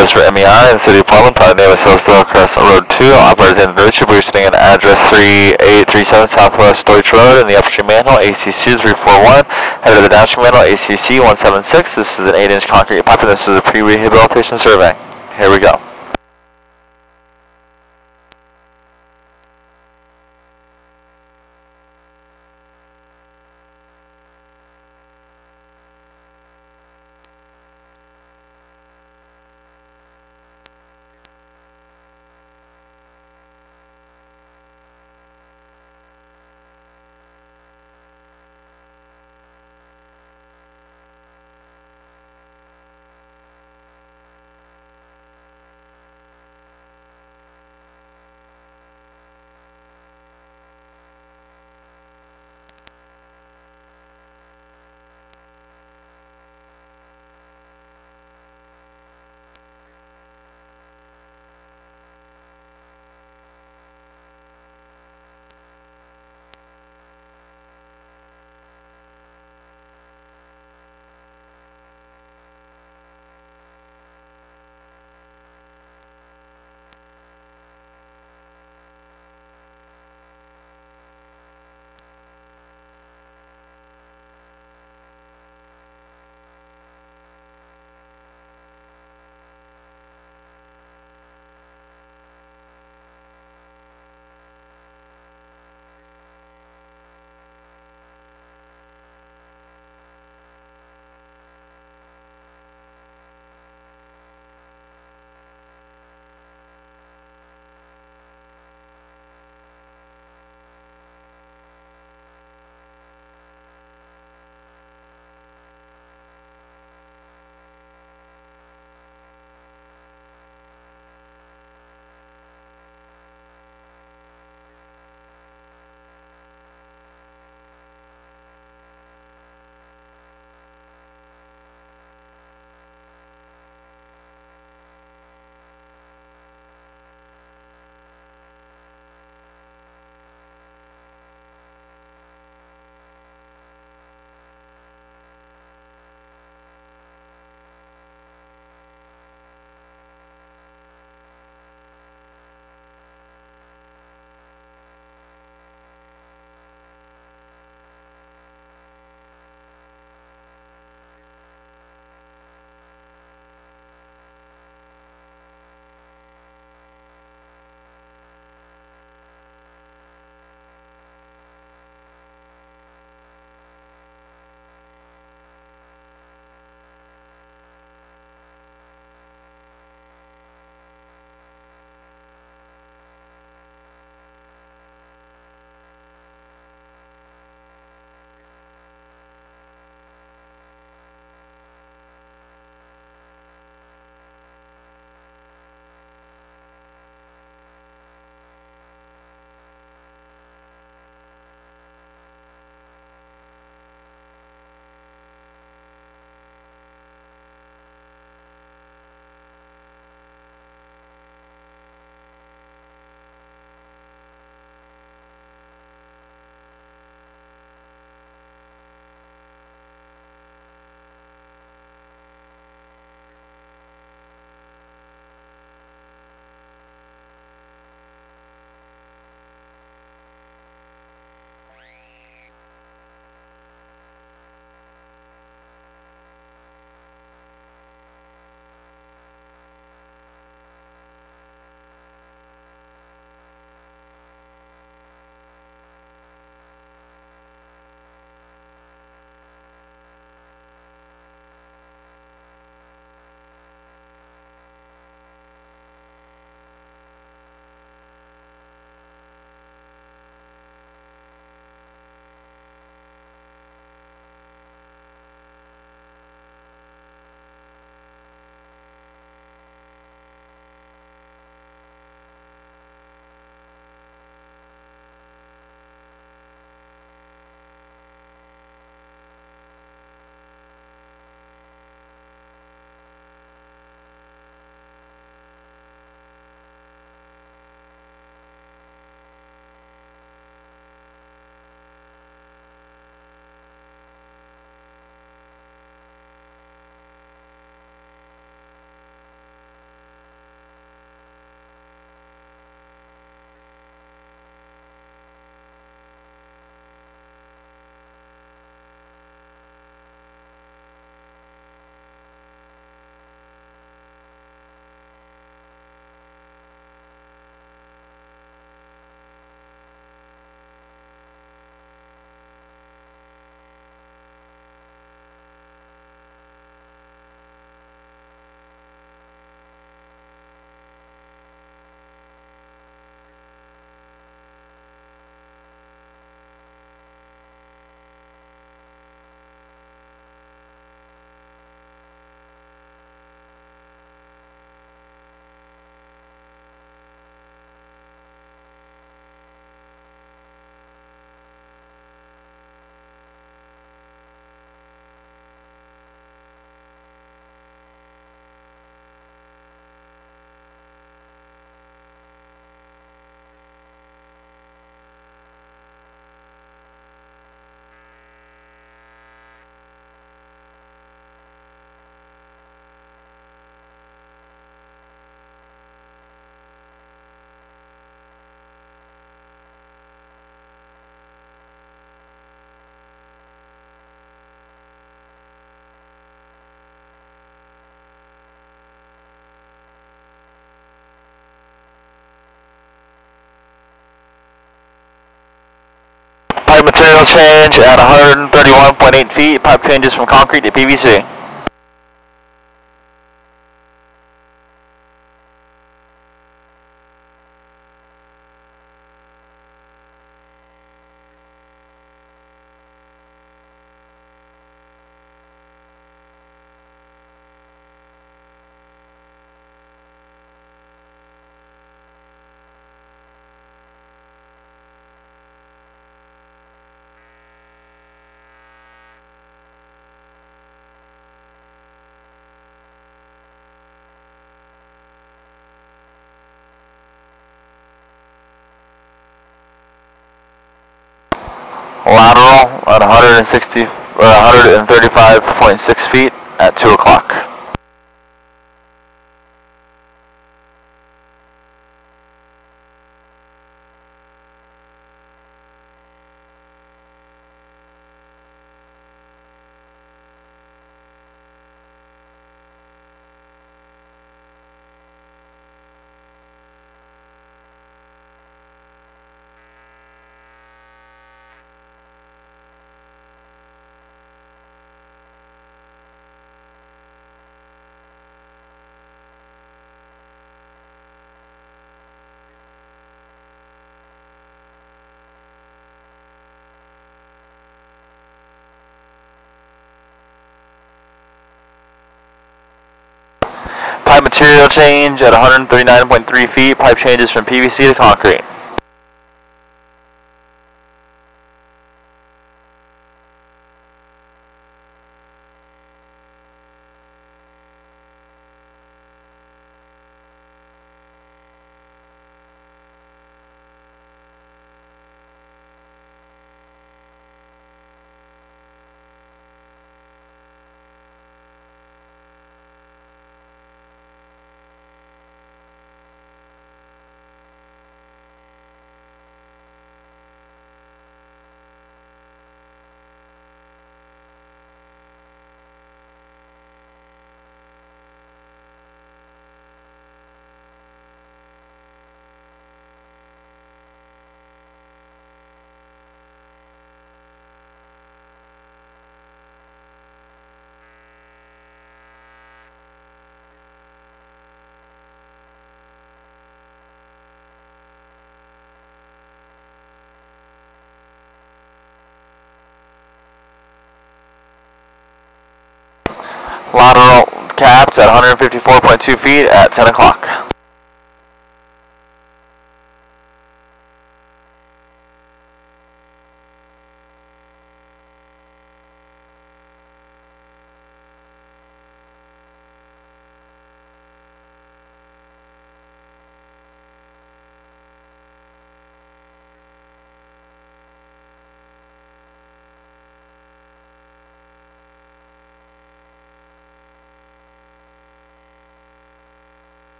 Studios for MEI and City of Portland, product name is Hillsdale Crescent Road 2. Operators in Richard, we're sitting at address 3837 Southwest Dosch Road in the upstream manhole, ACC 341. Head to the downstream manhole, ACC 176. This is an 8-inch concrete pipe and this is a pre-rehabilitation survey. Here we go. Material change at 131.8 feet. Pipe changes from concrete to PVC. Lateral at 160 or 135.6 feet at 2 o'clock. Material change at 139.3 feet. Pipe changes from PVC to concrete. Lateral caps at 154.2 feet at 10 o'clock.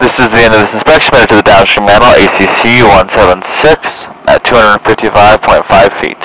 This is the end of this inspection. Headed to the downstream manhole, ACC 176 at 255.5 feet.